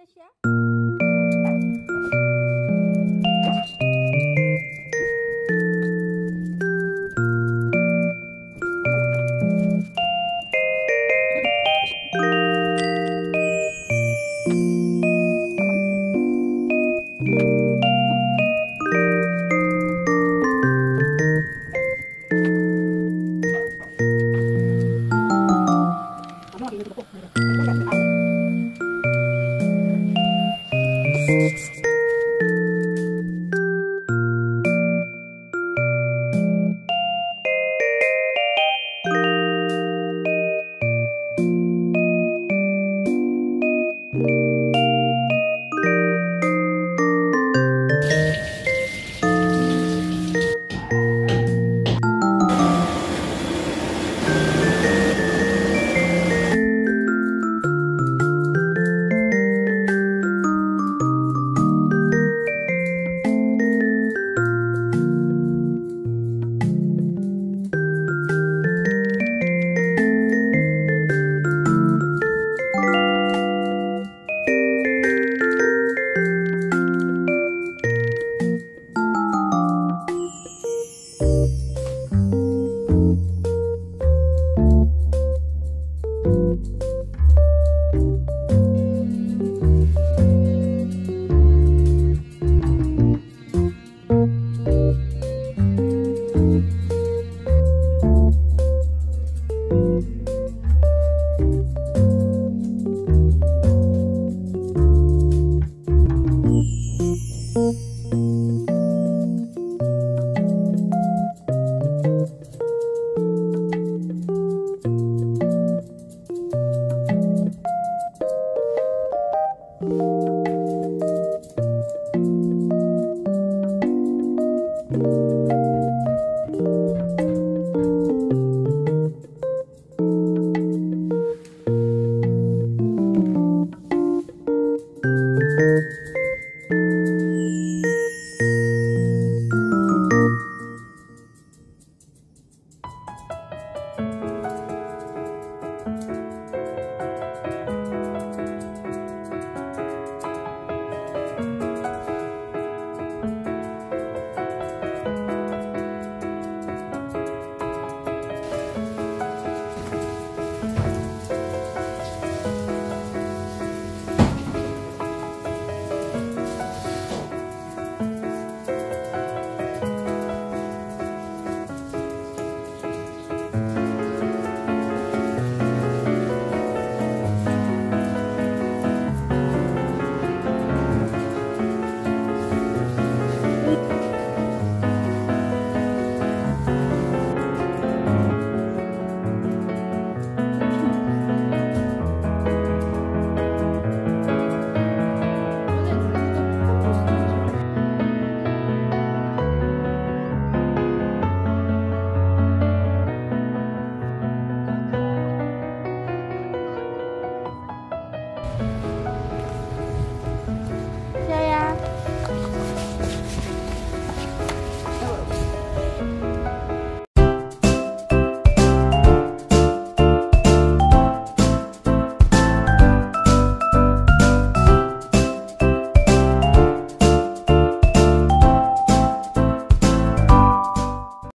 Şaşa.